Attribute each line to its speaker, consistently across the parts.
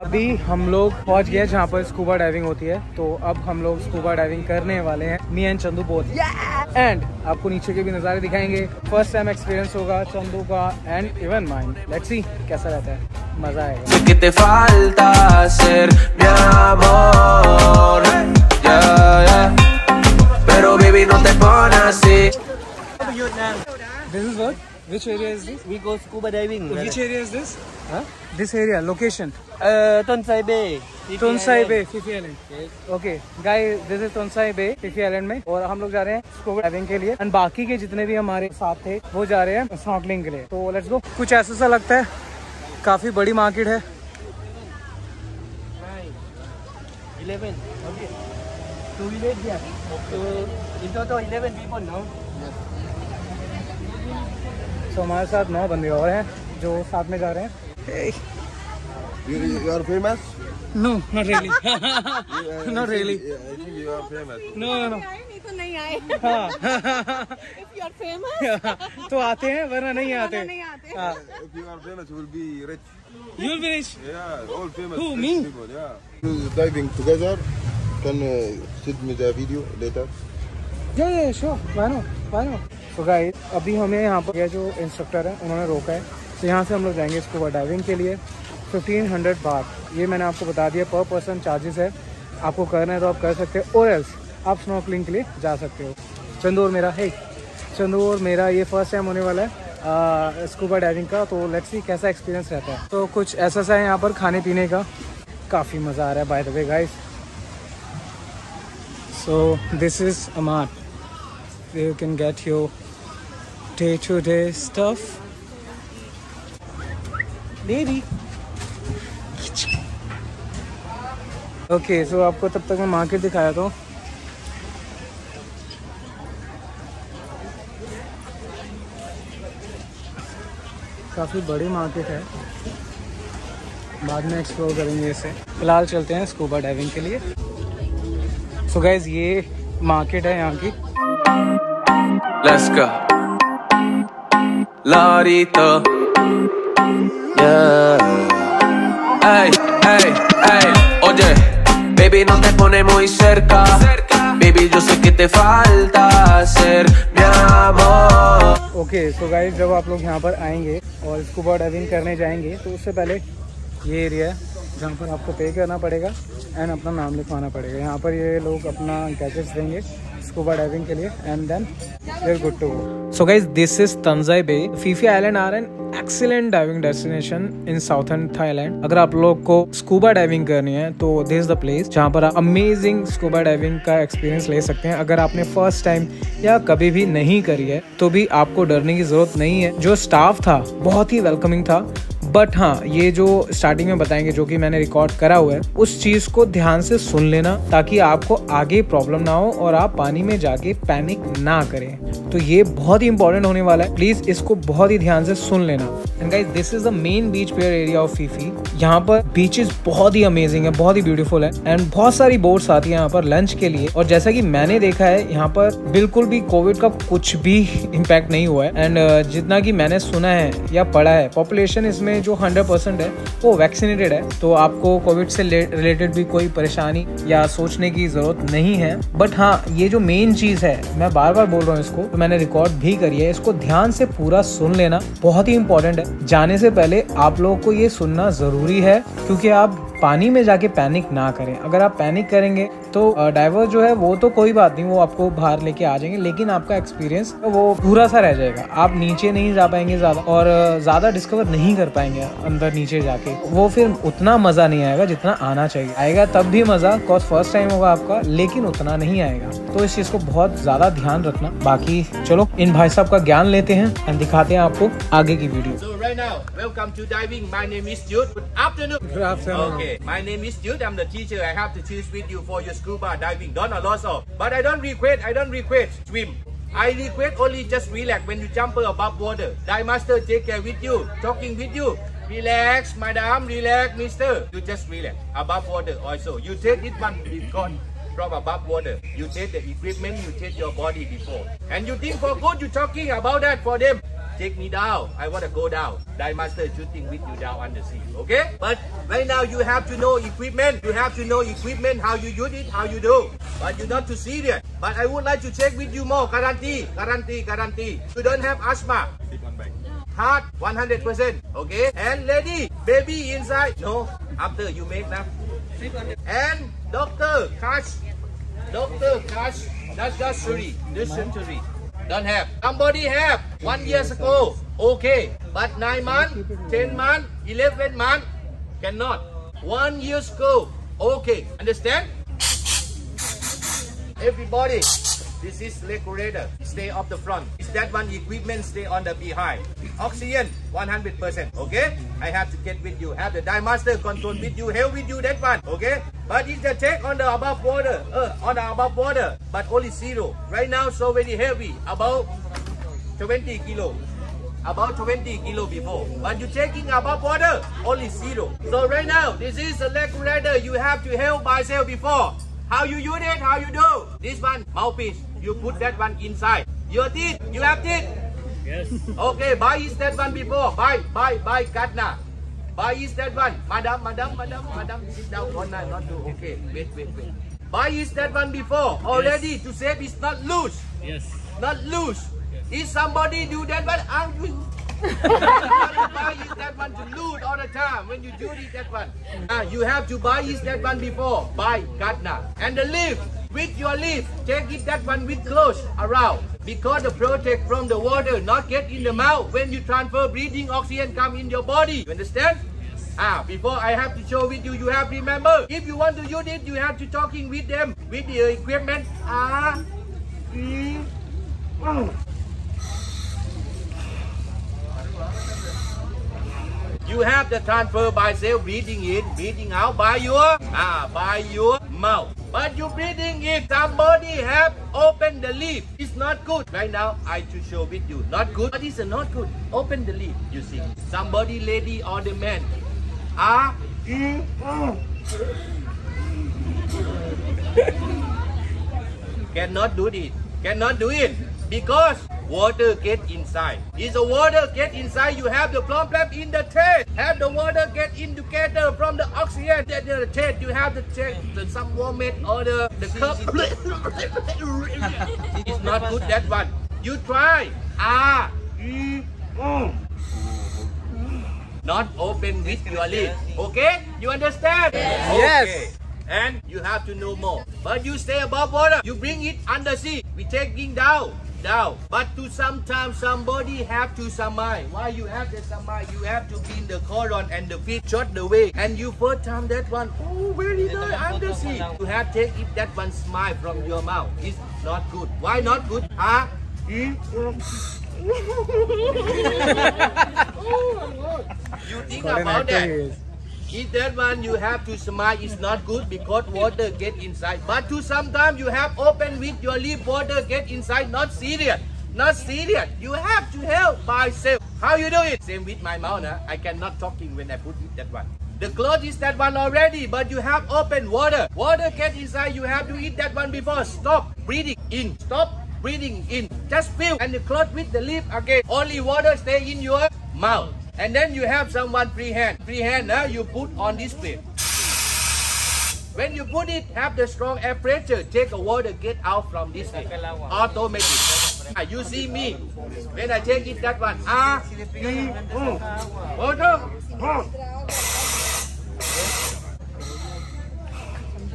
Speaker 1: अभी हम लोग पहुँच गए जहाँ पर स्कूबा डाइविंग होती है। तो अब हम लोग स्कूबा डाइविंग करने वाले हैं me and Chandu both and आपको नीचे के भी नज़ारे दिखाएँगे। फ़र्स्ट टाइम एक्सपीरियंस होगा चंदू का and even mind let's see कैसा रहता है। मज़ा आएगा।
Speaker 2: que te
Speaker 1: which area is this
Speaker 3: We go scuba diving.
Speaker 1: which area is this huh? this area location
Speaker 3: Uh, Tonsai Bay.
Speaker 1: Tonsai Bay Phi Phi Island okay guy this is Tonsai Bay Phi Phi Island में और हम लोग जा रहे हैं scuba diving के लिए and बाकी के जितने भी हमारे साथ थे वो जा रहे हैं स्नॉकलिंग के लिए तो लेट्स गो कुछ ऐसा सा लगता है काफ़ी बड़ी मार्केट है
Speaker 3: Eleven. Okay. Two village here. So in total eleven people now.
Speaker 1: तो हमारे साथ नौ बंदे और हैं जो साथ में जा रहे हैं
Speaker 4: You, you are famous?
Speaker 1: No not really
Speaker 4: Uh,
Speaker 1: Not really.
Speaker 4: Yeah, I think you are famous.
Speaker 1: No no no
Speaker 5: नहीं तो नहीं आए
Speaker 1: हाँ
Speaker 5: If you are famous,
Speaker 1: तो आते हैं वरना नहीं आते
Speaker 5: नहीं आते
Speaker 1: हाँ
Speaker 4: If you are famous, you will be rich.
Speaker 1: You will finish
Speaker 4: Yeah, all famous
Speaker 1: Who, me?
Speaker 4: people. Yeah. Diving together. Can uh, send me the video later.
Speaker 1: Yeah yeah sure why not why not तो guys अभी हमें यहाँ पर ये जो instructor है, उन्होंने रोका है। तो यहाँ से हम लोग जाएँगे स्कूबा डाइविंग के लिए। 1500 बात ये मैंने आपको बता दिया पर पर्सन चार्जेस है। आपको करना है तो आप कर सकते हो और एल्स आप स्नॉकलिंग के लिए जा सकते हो। चंदू और मेरा है चंदू और मेरा ये फ़र्स्ट टाइम होने वाला है स्कूबा डाइविंग का। तो लेट्स सी कैसा एक्सपीरियंस रहता है। तो कुछ ऐसा सा है यहाँ पर खाने पीने का। काफ़ी मज़ा आ रहा है by the way guys so this is Amar you can get can get your day-to-day stuff. Baby. Okay so आपको तब तक मैं मार्केट दिखाया तो काफ़ी बड़ी मार्केट है बाद में एक्सप्लोर करेंगे इसे फ़िलहाल चलते हैं स्कूबा डाइविंग के लिए सो so गाइज़ ये मार्केट है यहाँ की
Speaker 2: Let's go. Lorito. Yeah. Hey, hey, hey. Oye, baby, no te pones muy cerca. Baby, yo sé que te falta ser mi amor.
Speaker 1: Okay so guys जब आप लोग यहाँ पर आएँगे और स्कूबा डाइविंग करने जाएँगे तो उससे पहले ये एरिया है जहाँ पर आपको पे करना पड़ेगा एंड अपना नाम लिखवाना पड़ेगा यहाँ पर ये लोग अपना गैजेट्स देंगे स्कूबा डाइविंग के लिए and then you're good to go so guys this is Tonsai Bay Phi Phi Island are an excellent diving destination in southern Thailand अगर आप लोग को स्कूबा डाइविंग करनी है तो दिस इज़ द प्लेस जहाँ पर आप अमेजिंग स्कूबा डाइविंग का एक्सपीरियंस ले सकते हैं। अगर आपने फ़र्स्ट टाइम या कभी भी नहीं करी है तो भी आपको डरने की ज़रूरत नहीं है। जो स्टाफ था, बहुत ही वेलकमिंग था। बट हाँ ये जो स्टार्टिंग में बताएँगे, जो कि मैंने रिकॉर्ड करा हुआ है, उस चीज़ को ध्यान से सुन लेना ताकि आपको आगे प्रॉब्लम ना हो और आप पानी में जाके पैनिक ना करें। तो ये बहुत ही इंपॉर्टेंट होने वाला है। प्लीज़ इसको बहुत ही ध्यान से सुन लेना। And guys this is the main beach pier area of Phi Phi पर बीचेस बहुत ही अमेजिंग है, बहुत ही ब्यूटीफुल है। एंड बहुत सारी बोट्स आती है यहाँ पर लंच के लिए। और जैसा कि मैंने देखा है, यहाँ पर बिल्कुल भी कोविड का कुछ भी इम्पैक्ट नहीं हुआ है। एंड जितना कि मैंने सुना है या पढ़ा है पॉपुलेशन इसमें जो 100 परसेंट है, वो वैक्सीनेटेड है तो आपको कोविड से रिलेटेड भी कोई परेशानी या सोचने की ज़रूरत नहीं है। बट हाँ ये जो मेन चीज़ है, मैं बार बार बोल रहा हूँ इसको तो मैंने रिकॉर्ड भी करी है, इसको ध्यान से पूरा सुन लेना बहुत ही इंपॉर्टेंट है। जाने से पहले आप लोगों को ये सुनना ज़रूरी है, क्योंकि आप पानी में जाके पैनिक ना करें। अगर आप पैनिक करेंगे तो ड्राइवर जो है वो तो कोई बात नहीं वो आपको बाहर लेके आ जाएँगे लेकिन आपका एक्सपीरियंस वो पूरा सा रह जाएगा आप नीचे नहीं जा पाएँगे ज़्यादा और ज़्यादा डिस्कवर नहीं कर पाएँगे अंदर नीचे जाके वो फिर उतना मज़ा नहीं आएगा जितना आना चाहिए आएगा तब भी मज़ा कॉज फ़र्स्ट टाइम होगा आपका लेकिन उतना नहीं आएगा तो इस चीज़ को बहुत ज़्यादा ध्यान रखना बाकी चलो इन भाई साहब का ज्ञान लेते हैं एंड दिखाते हैं आपको आगे की video
Speaker 6: So right now, welcome to diving. My name is Jude. Good afternoon.
Speaker 1: Good afternoon.
Speaker 6: Okay, my name is Jude. I'm the teacher. I have to choose with you for your scuba diving. Don't a lot of. But I don't request. I don't request swim. I request only just relax when you jump above water. Dive master take care with you, talking with you. Relax, madam. Relax, mister. You just relax. Above water also. You take it one because from above water. You take the equipment. You take your body before. And you think for good. You talking about that for them. Take me down. I want to go down. Dive master shooting with you down under sea. Okay? But right now you have to know equipment. You have to know equipment, how you use it, how you do. But you're not too serious. But I would like to check with you more. Guarantee, guarantee, guarantee. You don't have asthma. Heart 100%. Okay? And lady, baby inside. No, after you make that. And doctor, cash. Doctor, cash. That's just surgery. This surgery. Don't have. Somebody have. One years ago. Okay. But nine months, ten months, eleven months. Cannot. One years ago. Okay. Understand? Everybody. This is regulator. Stay off the front. Is that one equipment stay on the behind. Oxygen 100%. Okay? I have to get with you. Have the dive master control with you. Help with you that one. Okay? But it's the check on the above water. Uh, on the above water. But only zero. Right now so very heavy. About 20 kilo. About 20 kilo before. But you taking above water, only zero. So right now, this is a regulator. You have to help myself before. How you use it, how you do. This one, mouthpiece. You put that one inside. Your teeth, you have teeth?
Speaker 3: Yes.
Speaker 6: Okay, buy is that one before. Buy, buy, buy, Katna. Buy is that one. Madam, madam, madam, madam, sit down. One night, not do. Okay, wait, wait, wait. Buy is that one before. Already to save is not loose.
Speaker 3: Yes.
Speaker 6: Not loose. If somebody do that one, I'm doing. Buy is that one to loot all the time when you do it that one. Ah, you have to buy is that one before. Buy Katna. And the leaf, with your leaf, take it that one with close around. Because the protect from the water, not get in the mouth. When you transfer breathing, oxygen come in your body. You understand? Ah, before I have to show with you, you have remember. If you want to use it, you have to talking with them, with the equipment. Ah, mm, mm. You have the transfer by self breathing in, breathing out by your ah by your mouth. But you breathing in, somebody have opened the lip. It's not good. Right now, I to show with you. Not good. What is not good? Open the lip. You see. Somebody, lady or the man. Ah. mm, mm. Cannot do it. Cannot do it. Because water get inside. If the water get inside, you have the problem in the taste. Have the water get indicator from the oxygen. The, the taste, you have the taste, the some vomit or the, the cup. it's not good that one. You try. Ah. mm, mm. Not open with your lip. Okay? You understand?
Speaker 1: Yes.
Speaker 6: Okay. And you have to know more. But you stay above water. You bring it under sea. We taking down. Down. But to sometimes somebody have to samai. Why you have the samai? You have to be in the colon and the feet shot the way. And you first time that one, oh very nice under sea. You have take it that one smile from your mouth. It's not good. Why not good? Ah? Hmm? you think about that. If that one you have to smile is not good because water get inside. But to sometimes you have open with your lip, water get inside, not serious. Not serious. You have to help by self. How you do it? Same with my mouth. Huh? I cannot talking when I put it that one. The cloth is that one already, but you have open water. Water get inside, you have to eat that one before. Stop breathing in. Stop breathing in. Just fill and the cloth with the lip again. Only water stay in your mouth. And then you have someone free hand. Free hand now you put on this plate. When you put it, have the strong air pressure. Take a water get out from this way. Automatic. Ah, You see me. When I take it that one. Ah, mm, mm. Water.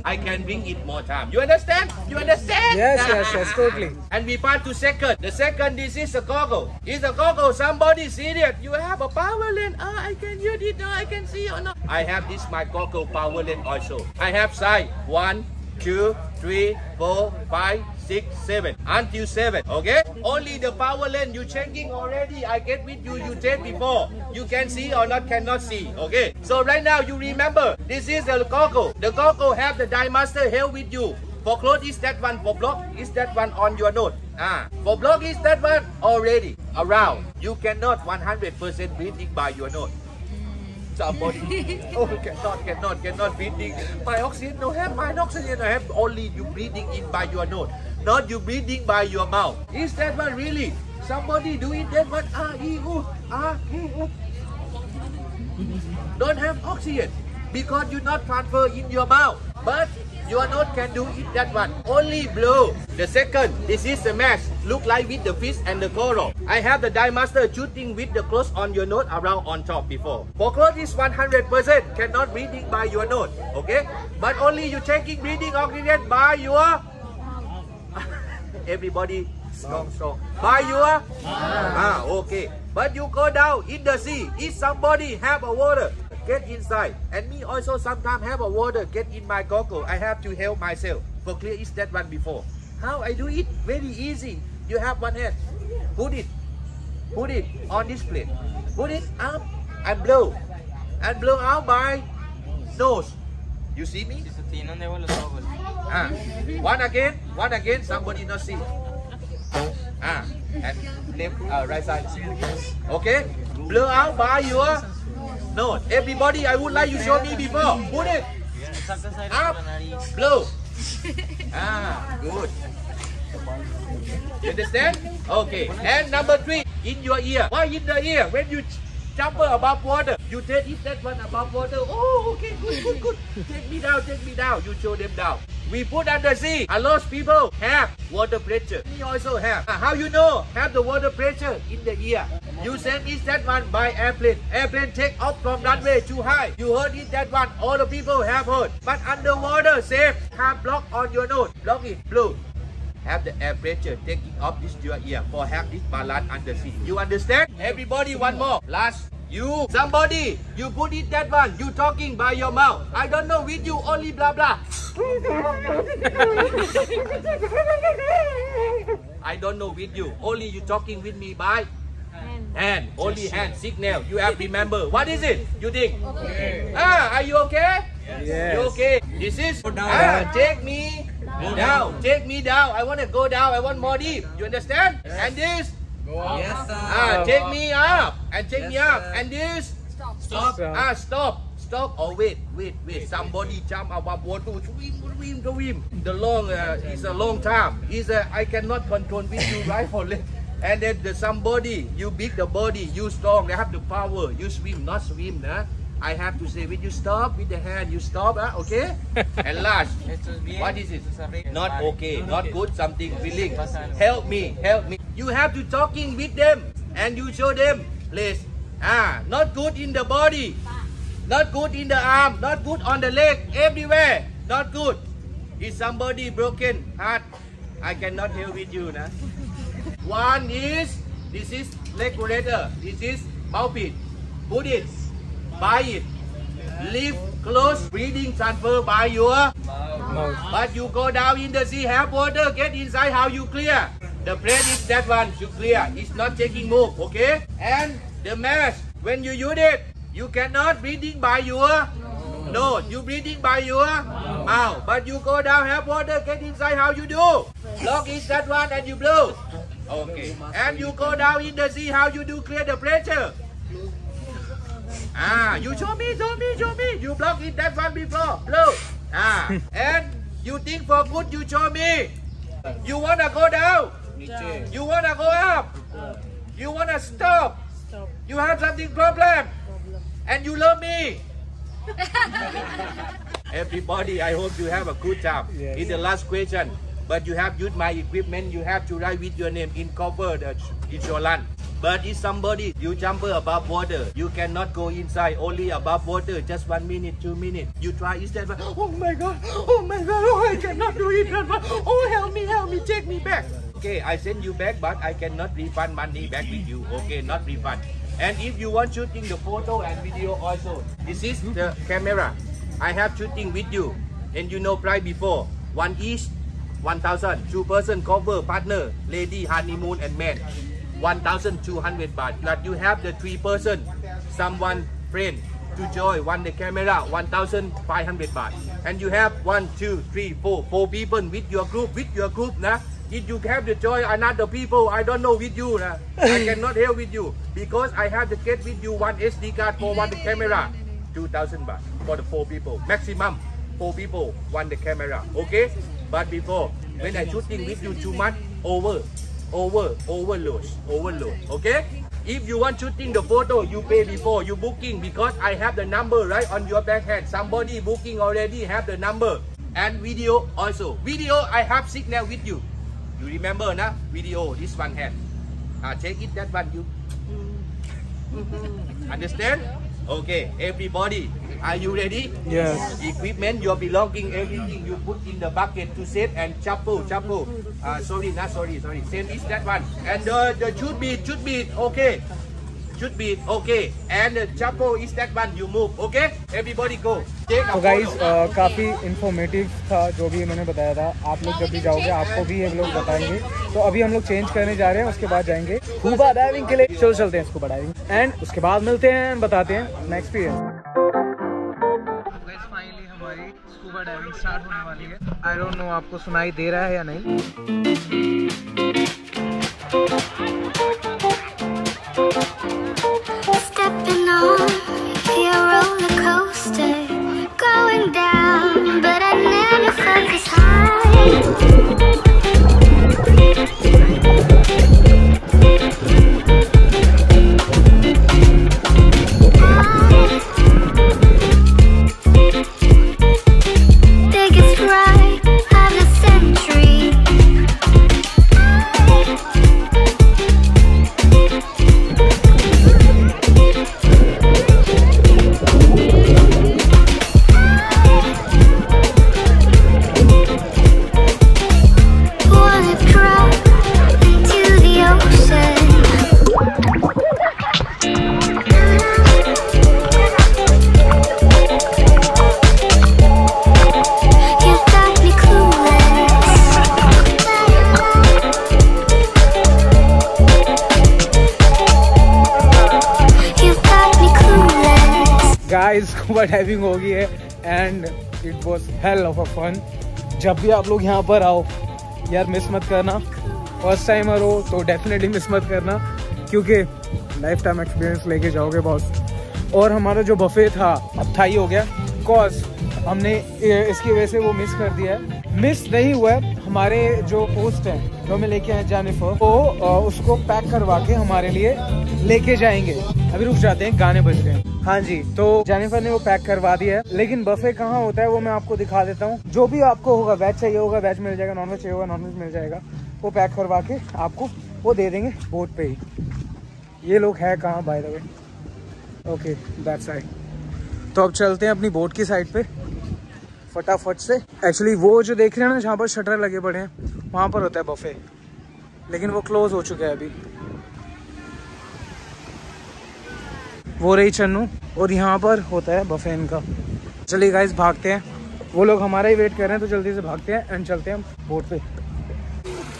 Speaker 6: I can bring it more time. You understand? You understand?
Speaker 1: Yes, yes, yes, totally.
Speaker 6: And we pass to second. The second, this is a goggle. Is a goggle somebody serious? You have a power lens. Ah, I can use it. now. I can see or not. I have this my goggle power lens also. I have size one, two, three, four, five, six, seven. Until seven. Okay? Only the power lens you checking already. I get with you. You take before. You can see or not cannot see. Okay? So right now you remember this is the goggle. The goggle have the dive master help with you. For clothes is that one. For block is that one on your nose. Ah. For block is that one already around. You cannot 100% breathing by your nose. Somebody. oh, cannot, cannot, cannot breathing. My oxygen no have. My oxygen I have only you breathing in by your nose. Not you breathing by your mouth. Is that one really? Somebody do it that one. Ah, ee, ooh, ah, ee, ooh. Don't have oxygen because you not transfer in your mouth. But your nose can do it that one. Only blow. The second, this is the mask. Look like with the fish and the coral. I have the dive master shooting with the clothes on your nose around on top before. For clothes is 100% cannot breathing by your nose. Okay? But only you taking breathing oxygen by your everybody strong strong. By your ah. Okay. But you go down in the sea. If somebody have a water get inside. And me also sometimes have a water get in my goggle i have to help myself. For clear is that one before. How i do it? Very easy. You have one hand. Put it. Put it on this plate. Put it up and blow. And blow out by nose. You see me Ah, one again, one again, somebody not see. Ah, and left, uh, right side. Okay, blow out by your nose. Everybody, I would like you show me before. Put it up, blow. Ah, good. You understand? Okay. And number three, in your ear. Why in the ear? When you jump above water, you take it that one above water. Oh, okay, good, good, good. Take me down, take me down. You show them down. We put under sea. A lot of people have water pressure. We also have. Ah, How you know? Have the water pressure in the ear. You send it that one by airplane. Airplane take off from runway too high. You heard it that one. All the people have heard. But underwater, safe. Have block on your nose. Block it. Blue have the air pressure taking off this your ear for have this balance under sea. You understand? Everybody, one more. Last. You, somebody, you put it that one. You talking by your mouth. I don't know with you, only blah blah. I don't know with you. Only you talking with me by hand. Only hand signal. You have remember. What is it? You think? Ah, are you okay?
Speaker 1: Yes.
Speaker 6: You okay? This is ah, take me down. Take me down. I want to go down. I want more deep. You understand? And this
Speaker 3: Yes, sir.
Speaker 6: ah, take me up and take me up.
Speaker 3: sir.
Speaker 6: And this
Speaker 3: Stop. Stop.
Speaker 6: Ah, stop. Stop or wait, wait, wait. wait Somebody jump up above water. Swim, swim, swim. The long uh, is a long time. Is a I cannot control with you right or left. And then the somebody, you big the body, you strong, they have the power. You swim, not swim, nah. I have to say, when you stop with the hand, you stop, ah, okay? and last, what is it? Not okay, not good, something feeling. Help me, help me. You have to talking with them and you show them, please. Ah, not good in the body, not good in the arm, not good on the leg, everywhere, not good. Is somebody broken heart? I cannot help with you, nah. One is, this is leg regulator, this is mouthpiece. Put it, buy it, leave close, breathing transfer by your mouth. but you go down in the sea, have water, get inside, how you clear? The plate is that one, you clear. It's not taking move, okay? And the mask, when you use it, you cannot breathing by your nose. You breathing by your mouth. But you go down, have water, get inside, how you do? Lock is that one and you blow. Okay. And you go down in the sea, how you do clear the pressure? Ah, you show me, show me, show me. You block it that one before. Blow. Ah, and you think for good, you show me. You wanna go down. You wanna go up. You wanna stop. You have something problem. And you love me. Everybody, I hope you have a good time.
Speaker 1: Yes.
Speaker 6: In the last question, but you have used my equipment, you have to write with your name in cover the insurance. But if somebody, you jump above water, you cannot go inside, only above water, just one minute, two minutes. You try instead, but, oh my God, oh my God, oh, I cannot do it. Oh, help me, help me, take me back. Okay, I send you back, but I cannot refund money back with you. Okay, not refund. And if you want shooting the photo and video also, this is the camera. I have shooting with you. And you know price before. One each, 1,000. Two person cover, partner, lady, honeymoon and man. 1,200 baht. But you have the three person, someone friend to join one the camera, 1,500 baht. And you have one, two, three, four, four people with your group, with your group, nah. If you have to join another people, I don't know with you, nah. I cannot help with you because I have to get with you one SD card for one the camera, 2,000 baht for the four people, maximum four people, one the camera, okay? But before, when I shooting with you too much, over, over, overload, overload. Okay? If you want shooting the photo, you pay before you booking because I have the number right on your backhand. Somebody booking already have the number and video also. Video I have signal with you. You remember na? Video this one hand. Ah, take it that one you. Understand? Okay, everybody, are you ready?
Speaker 1: Yes.
Speaker 6: Equipment, your belonging, everything you put in the bucket to set and chapo, chapo. Uh, sorry, not sorry, sorry. Same is that one. And the, the should be, should be, okay. Should be, okay. And the chapo is that one, you move, okay? Everybody go. Take a
Speaker 1: तो guys
Speaker 6: photo.
Speaker 1: काफ़ी informative था जो भी इन्होंने बताया था आप लोग जब भी जाओगे आपको भी ये लोग बताएँगे तो अभी हम लोग चेंज करने जा रहे हैं उसके बाद जाएँगे स्कूबा डाइविंग के लिए चलो चलते हैं स्कूबा डाइविंग एंड उसके बाद मिलते हैं बताते हैं अपना एक्सपीरियंस फाइनली हमारी स्कूबा डाइविंग स्टार्ट होने वाली है आई डोंट नो आपको सुनाई दे रहा है या नहीं डाइविंग हो गई है and it was hell of a fun जब भी आप लोग यहाँ पर आओ, यार मिस मत करना. फ़र्स्ट टाइमर हो तो डेफिनेटली मिस मत करना, क्योंकि लाइफ टाइम एक्सपीरियंस लेके जाओगे बॉस और हमारा जो बफे था, अब था ही हो गया. कॉज हमने इसकी वजह से वो मिस कर दिया है. मिस नहीं हुआ हमारे जो पोस्ट है, जो हमें लेके आए जानिफर वो उसको पैक करवा के हमारे लिए लेके जाएँगे. अभी रुक जाते हैं, गाने बज रहे हैं. हाँ जी तो जेनिफर ने वो पैक करवा दिया है। लेकिन बफे कहाँ होता है वो मैं आपको दिखा देता हूँ। जो भी आपको होगा वेज चाहिए होगा वेज मिल जाएगा नॉन वेज चाहिए होगा नॉन वेज मिल जाएगा। वो पैक करवा के आपको वो दे देंगे बोट पे ही। ये लोग है कहाँ by the way okay that side तो अब चलते हैं अपनी बोट की साइड पे, फटाफट से। एक्चुअली वो जो देख रहे हैं ना, जहाँ पर शटर लगे पड़े हैं, वहाँ पर होता है बफे लेकिन वो क्लोज हो चुका है अभी। वो रही चन्नू और यहाँ पर होता है बफे इनका चलिए गाइस भागते हैं वो लोग हमारा ही वेट कर रहे हैं तो जल्दी से भागते हैं एंड चलते हैं हम बोट पे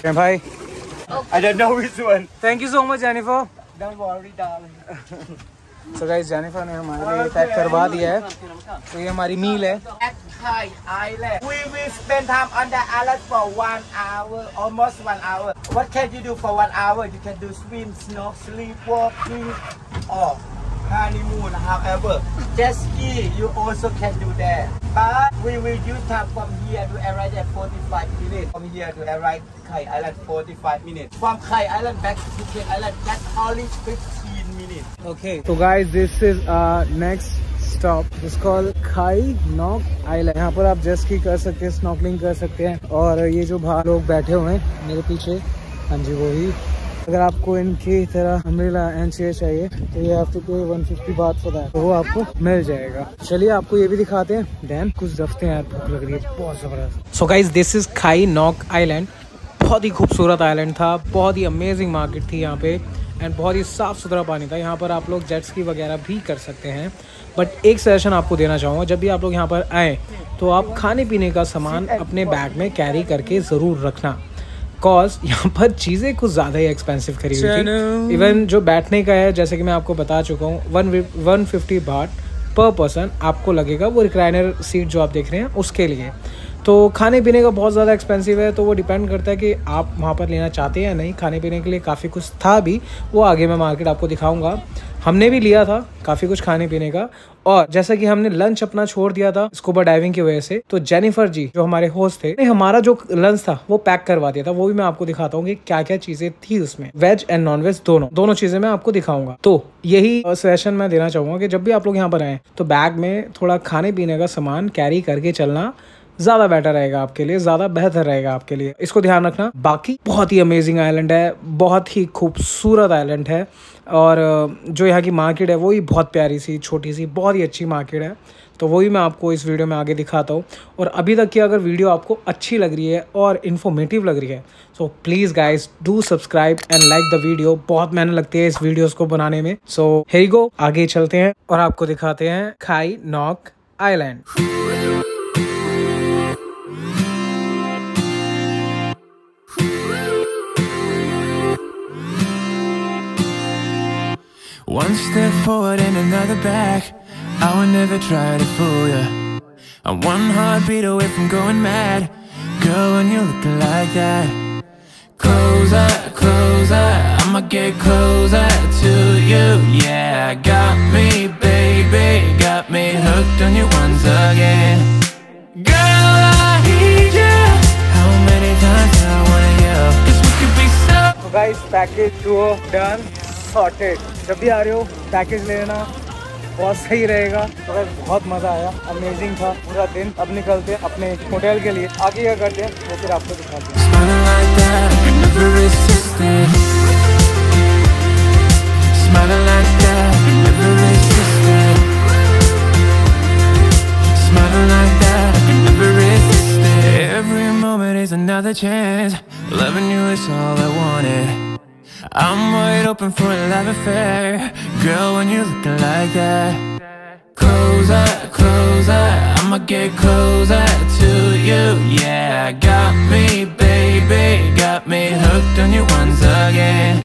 Speaker 1: हैं भाई. Thank you so much Jennifer. तो गाइस जेनिफर ने हमारे लिए पैक करवा दिया है तो ये हमारी मील है
Speaker 3: Thai Island, we will spend time on the island for one hour, almost one hour. What can you do for one hour? You can do swim, snorkel, sleepwalking, or honeymoon. However, jet ski you also can do that. But we will use time from here to arrive at 45 minutes. From here to arrive Khai Island 45 minutes. From Khai Island back to Phuket Island, that's only 15 minutes.
Speaker 1: Okay. So guys, this is our next. It's called Khai Nok island यहाँ पर आप jet ski कर सकते हैं snorkelling कर सकते हैं और ये जो बाहर लोग बैठे हुए हैं मेरे पीछे हाँ जी वही अगर आपको इनकी तरह अम्ब्रेला चेयर चाहिए तो ये आपको कोई 150 बात फॉर दैट तो वो आपको मिल जाएगा। चलिए आपको ये भी दिखाते हैं। डैम कुछ दफ्ते हैं भूख लग रही है बहुत ज़बरदस्त। So guys this is Khai Nok island बहुत ही खूबसूरत आइलैंड था बहुत ही अमेजिंग मार्केट थी यहाँ पे एंड बहुत ही साफ़ सुथरा पानी था। यहाँ पर आप लोग जेट्स की वगैरह भी कर सकते हैं। बट एक सजेशन आपको देना चाहूँगा जब भी आप लोग यहाँ पर आएँ तो आप खाने पीने का सामान अपने बैग में कैरी करके ज़रूर रखना। कॉज यहाँ पर चीज़ें कुछ ज़्यादा ही एक्सपेंसिव खरी हुई थी। इवन जो बैठने का है जैसे कि मैं आपको बता चुका हूँ वन वन फिफ्टी बाट पर पर्सन आपको लगेगा वो रिक्लाइनर सीट जो आप देख रहे हैं उसके लिए। तो खाने पीने का बहुत ज़्यादा एक्सपेंसिव है तो वो डिपेंड करता है कि आप वहाँ पर लेना चाहते हैं या नहीं। खाने पीने के लिए काफ़ी कुछ था भी वो आगे मैं मार्केट आपको दिखाऊँगा। हमने भी लिया था काफ़ी कुछ खाने पीने का। और जैसा कि हमने लंच अपना छोड़ दिया था स्कूबा डाइविंग की वजह से तो जेनिफर जी, जो हमारे होस्ट थे, ने हमारा जो लंच था, वो पैक करवा दिया था। वो भी मैं आपको दिखाता हूँ कि क्या क्या चीज़ें थी उसमें। वेज एंड नॉन वेज दोनों। दोनों चीज़ें मैं आपको दिखाऊँगा। तो यही सजेशन मैं देना चाहूँगा कि जब भी आप लोग यहाँ पर आए तो बैग में थोड़ा खाने पीने का सामान कैरी करके चलना ज़्यादा बेटर रहेगा आपके लिए, ज़्यादा बेहतर रहेगा आपके लिए। इसको ध्यान रखना, बाकी बहुत ही अमेजिंग आइलैंड है, बहुत ही खूबसूरत आइलैंड है, और जो यहाँ की मार्केट है, वो भी बहुत प्यारी सी, छोटी सी, बहुत ही अच्छी मार्केट है। तो वही मैं आपको इस वीडियो में आगे दिखाता हूँ। और अभी तक की अगर वीडियो आपको अच्छी लग रही है और इन्फॉर्मेटिव लग रही है so please guys do subscribe and like the video बहुत मेहनत लगती है इस वीडियोस को बनाने में। सो हेरी गो आगे चलते हैं और आपको दिखाते हैं Khai Nok island
Speaker 7: step forward and another back. I will never try to fool ya. I'm one heartbeat away from going mad. Girl, when you look like that Closer, closer, I'ma get closer to you. Yeah, got me, baby, got me hooked on you once again. Girl, I need you How many times I wanna Cause we could be so
Speaker 1: Guys, package tour done, sorted. जब भी आ रहे हो package लेना। बहुत सही रहेगा। तो बहुत मज़ा आया। अमेजिंग था पूरा दिन। अब निकलते हैं अपने होटल के लिए। आगे क्या करते हैं वो फिर आपको दिखाते
Speaker 7: Another chance, loving you is all I wanted. I'm wide open for a love affair. Girl, when you're looking like that. Closer, closer, I'ma get closer to you. Yeah, got me, baby, got me hooked on you once again.